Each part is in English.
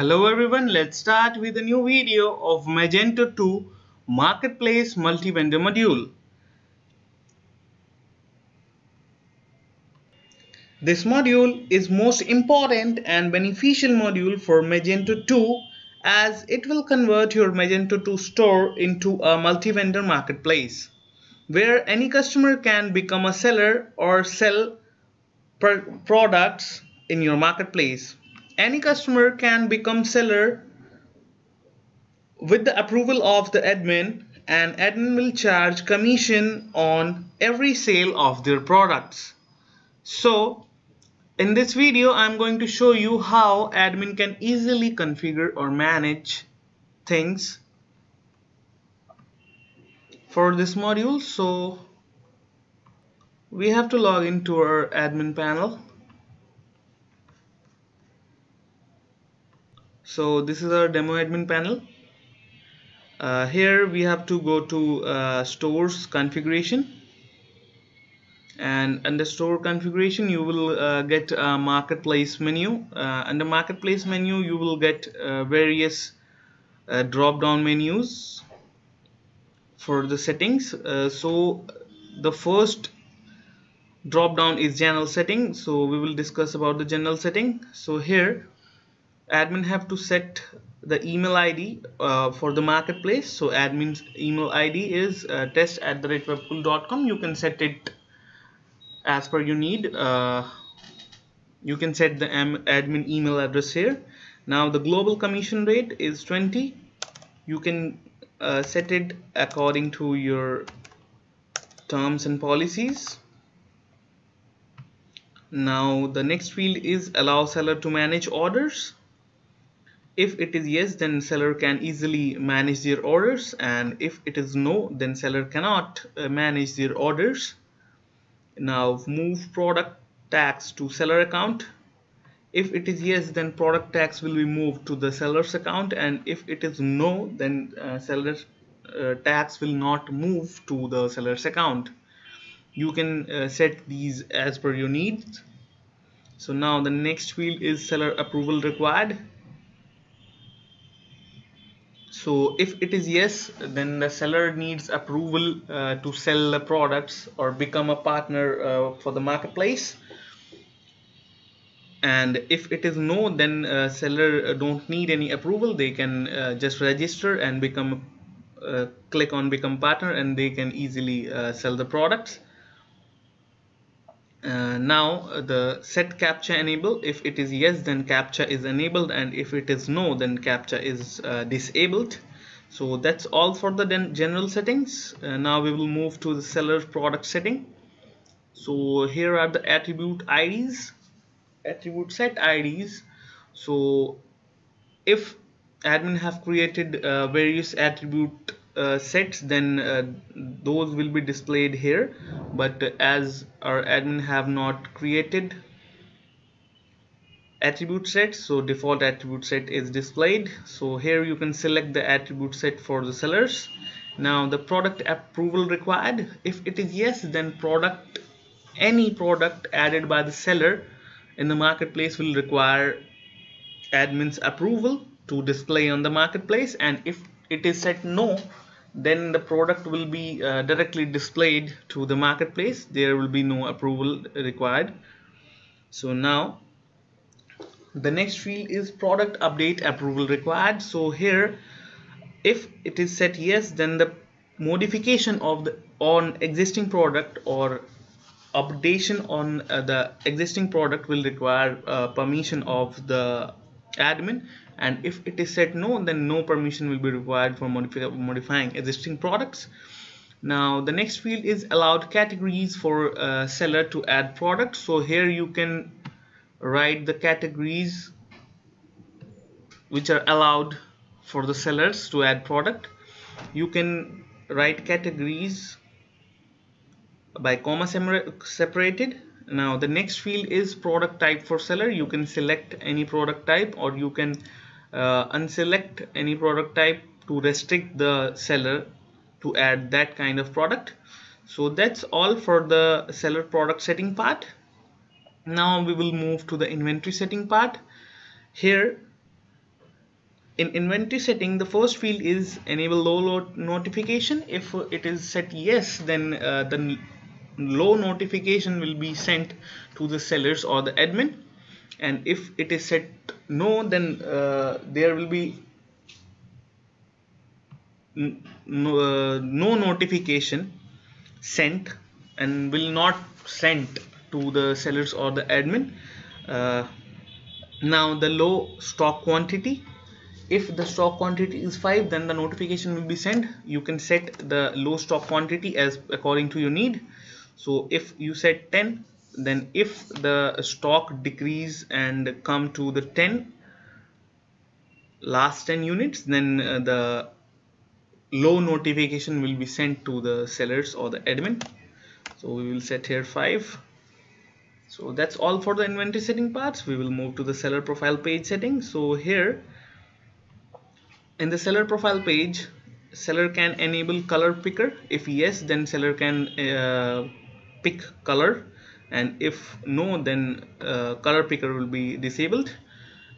Hello everyone, let's start with a new video of Magento 2 Marketplace Multi-Vendor Module. This module is most important and beneficial module for Magento 2 as it will convert your Magento 2 store into a multi-vendor marketplace where any customer can become a seller or sell products in your marketplace any customer can become seller with the approval of the admin and admin will charge commission on every sale of their products. So in this video I'm going to show you how admin can easily configure or manage things for this module. So we have to log into our admin panel so this is our demo admin panel. Uh, here we have to go to uh, stores configuration. And under store configuration you will uh, get a marketplace menu. Uh, under marketplace menu you will get uh, various uh, drop down menus for the settings. So the first drop down is general setting. So we will discuss about the general setting. So here admin have to set the email ID uh, for the marketplace. So admin's email ID is uh, test at the rate webkul.com you can set it as per you need. Uh, you can set the admin email address here. Now the global commission rate is 20 you can uh, set it according to your terms and policies. Now the next field is allow seller to manage orders if it is yes then seller can easily manage their orders and if it is no then seller cannot uh, manage their orders. Now move product tax to seller account. If it is yes then product tax will be moved to the seller's account and if it is no then uh, seller uh, tags will not move to the seller's account. You can uh, set these as per your needs. So now the next field is seller approval required so if it is yes then the seller needs approval uh, to sell the products or become a partner uh, for the marketplace. And if it is no then uh, seller uh, don't need any approval. They can uh, just register and become uh, click on become partner and they can easily sell the products uh, now the set captcha enable if it is yes then captcha is enabled and if it is no then captcha is uh, disabled. So that's all for the general settings. Uh, now we will move to the seller product setting. So here are the attribute IDs attribute set IDs so if admin have created uh, various attribute uh, sets then uh, those will be displayed here but as our admin have not created attribute set so default attribute set is displayed. So here you can select the attribute set for the sellers. Now the product approval required. If it is yes then product any product added by the seller in the marketplace will require admin's approval to display on the marketplace. And if it is set no then the product will be uh, directly displayed to the marketplace. There will be no approval required. So now the next field is product update approval required. So here if it is set yes then the modification of the on existing product or updation on uh, the existing product will require uh, permission of the admin and if it is set no then no permission will be required for modify modifying existing products. Now the next field is allowed categories for uh, seller to add products. So here you can write the categories which are allowed for the sellers to add product. You can write categories by comma separated now the next field is product type for seller. You can select any product type or you can uh, unselect any product type to restrict the seller to add that kind of product. So that's all for the seller product setting part. Now we will move to the inventory setting part. Here in inventory setting the first field is enable low load notification. If it is set yes then uh, the low notification will be sent to the sellers or the admin. And if it is set no then uh, there will be no, uh, no notification sent and will not sent to the sellers or the admin. Uh, now the low stock quantity if the stock quantity is 5 then the notification will be sent. You can set the low stock quantity as according to your need so if you set 10 then if the stock decrease and come to the 10 last 10 units then uh, the low notification will be sent to the sellers or the admin. So we will set here 5 so that's all for the inventory setting parts. We will move to the seller profile page setting. So here in the seller profile page seller can enable color picker. If yes then seller can uh, pick color. And if no then uh, color picker will be disabled.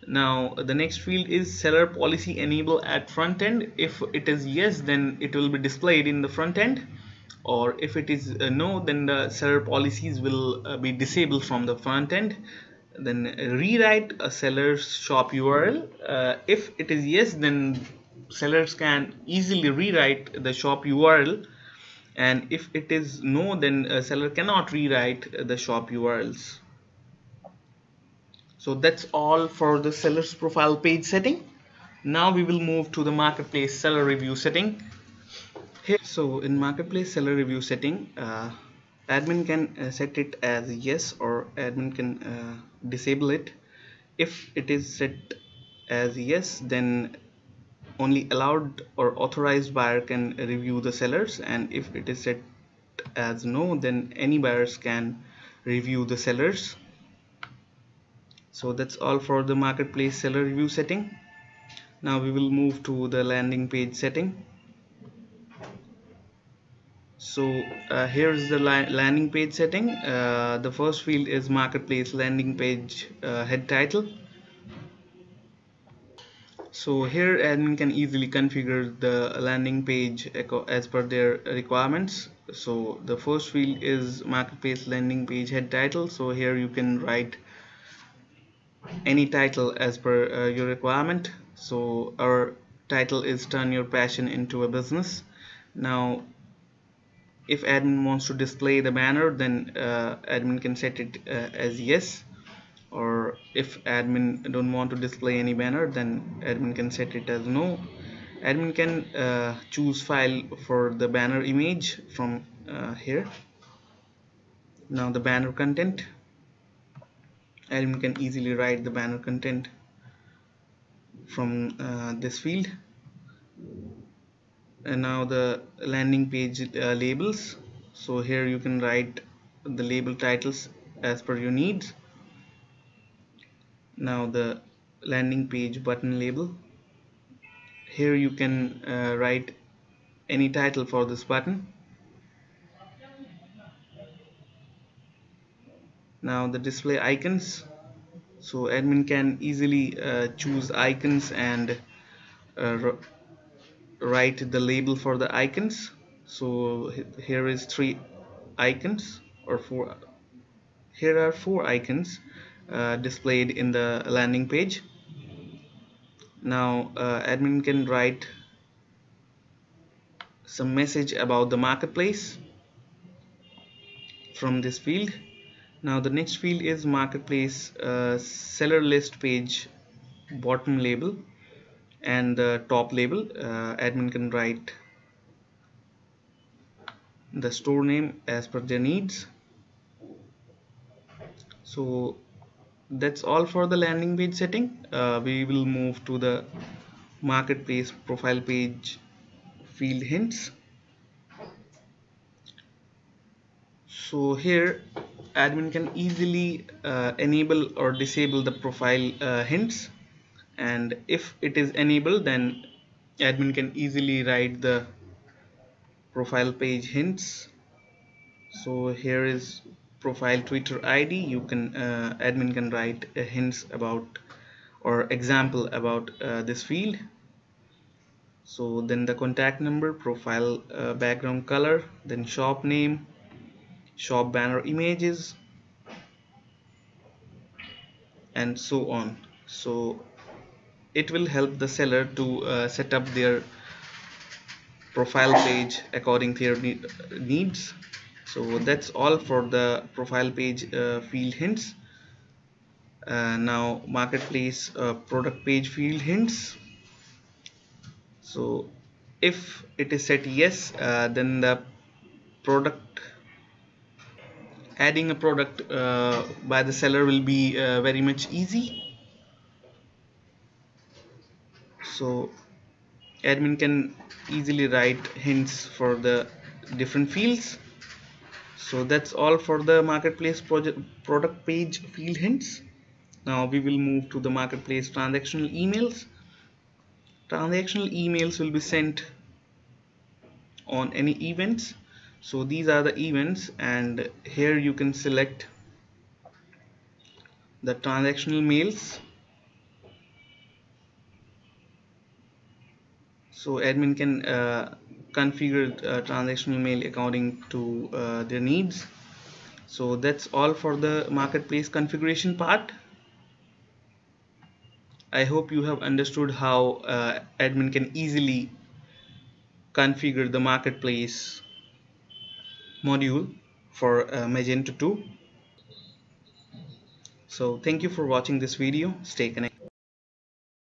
Now the next field is seller policy enable at front end. If it is yes then it will be displayed in the front end. Or if it is uh, no then the seller policies will uh, be disabled from the front end. Then rewrite a seller's shop URL uh, if it is yes then sellers can easily rewrite the shop URL and if it is no then a seller cannot rewrite the shop URLs so that's all for the seller's profile page setting. Now we will move to the marketplace seller review setting. Here so in marketplace seller review setting uh, admin can uh, set it as yes or admin can uh, disable it. If it is set as yes then only allowed or authorized buyer can review the sellers and if it is set as no then any buyers can review the sellers. So that's all for the marketplace seller review setting. Now we will move to the landing page setting. So uh, here's the landing page setting. Uh, the first field is marketplace landing page uh, head title so here admin can easily configure the landing page as per their requirements. So the first field is marketplace landing page head title. So here you can write any title as per uh, your requirement. So our title is turn your passion into a business. Now if admin wants to display the banner then uh, admin can set it uh, as yes or if admin don't want to display any banner then admin can set it as no. Admin can uh, choose file for the banner image from uh, here. Now the banner content. Admin can easily write the banner content from uh, this field. And now the landing page uh, labels. So here you can write the label titles as per your needs now the landing page button label. Here you can uh, write any title for this button. Now the display icons. So admin can easily uh, choose icons and uh, write the label for the icons. So here is three icons or four here are four icons uh, displayed in the landing page. Now uh, admin can write some message about the marketplace from this field. Now the next field is marketplace uh, seller list page bottom label and the top label. Uh, admin can write the store name as per their needs. So that's all for the landing page setting. Uh, we will move to the marketplace profile page field hints. So here admin can easily uh, enable or disable the profile uh, hints. And if it is enabled then admin can easily write the profile page hints. So here is profile twitter id you can uh, admin can write hints about or example about uh, this field. So then the contact number profile uh, background color then shop name shop banner images and so on. So it will help the seller to uh, set up their profile page according to their needs so that's all for the profile page uh, field hints. Uh, now marketplace uh, product page field hints. So if it is set yes uh, then the product adding a product uh, by the seller will be uh, very much easy. So admin can easily write hints for the different fields so that's all for the marketplace project product page field hints. Now we will move to the marketplace transactional emails. Transactional emails will be sent on any events. So these are the events and here you can select the transactional mails. So admin can uh, configure uh, transactional mail according to uh, their needs. So that's all for the marketplace configuration part. I hope you have understood how uh, admin can easily configure the marketplace module for uh, Magento 2 so thank you for watching this video. Stay connected